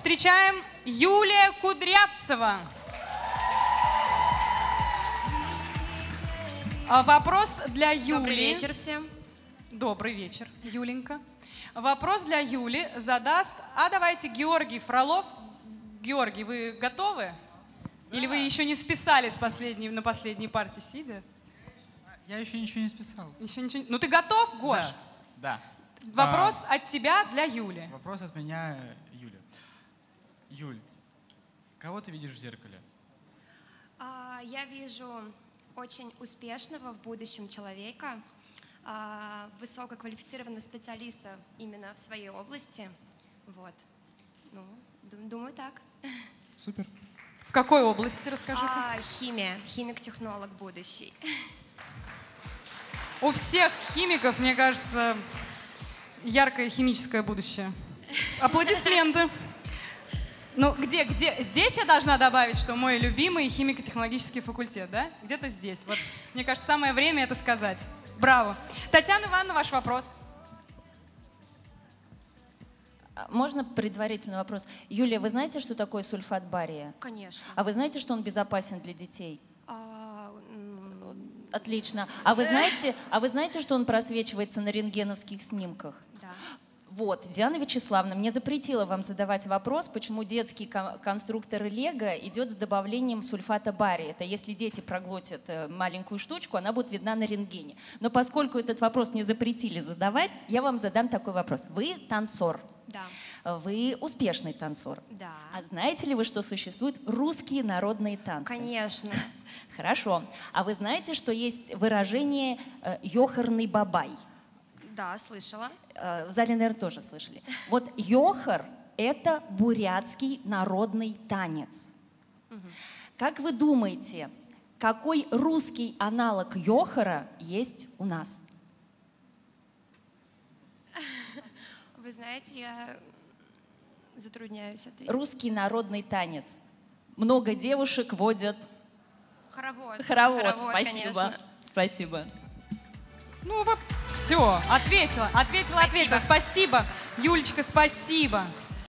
встречаем Юлия Кудрявцева. А, Вопрос для Юли. Добрый вечер всем. Добрый вечер, Юленька. Вопрос для Юли задаст, а давайте Георгий Фролов. Георгий, вы готовы? Или вы еще не списали с последней, на последней партии сидя? Я еще ничего не списал. Еще ничего. Ну ты готов, Гош? Да. Вопрос от тебя для Юли. А, вопрос от меня, Юля. Юль, кого ты видишь в зеркале? А, Я вижу очень успешного в будущем человека, а, высококвалифицированного специалиста именно в своей области. Вот. Ну, ду- думаю так. Супер. В какой области, расскажи? А, химия, химик-технолог будущий. У всех химиков, мне кажется, яркое химическое будущее. Аплодисменты. Ну, где, где? Здесь я должна добавить, что мой любимый химико-технологический факультет, да? Где-то здесь. Вот, мне кажется, самое время это сказать. Браво. Татьяна Ивановна, ваш вопрос. А Можно предварительный вопрос? Юлия, вы знаете, что такое сульфат бария? Конечно. А вы знаете, что он безопасен для детей? А, м, Отлично. А вы знаете, а вы знаете, что он просвечивается на рентгеновских снимках? да. Вот, Диана Вячеславовна мне запретила вам задавать вопрос, почему детский кон- конструктор Лего идет с добавлением сульфата бария. Это если дети проглотят э, маленькую штучку, она будет видна на рентгене. Но поскольку этот вопрос мне запретили задавать, я вам задам такой вопрос. Вы танцор, Да. вы успешный танцор. Да. А знаете ли вы, что существуют русские народные танцы? Конечно. Хорошо. А вы знаете, что есть выражение э, «ёхарный бабай»? Да, слышала. Э, В зале, наверное, тоже слышали. Вот ёхар — это бурятский народный танец. Как вы думаете, какой русский аналог ёхара есть у нас? Вы знаете, я затрудняюсь ответить. Русский народный танец. Много девушек водят Хоровод. хоровод. Спасибо. конечно. Спасибо. Ну, все, ответила, ответила, ответила. Спасибо. Юлечка, спасибо.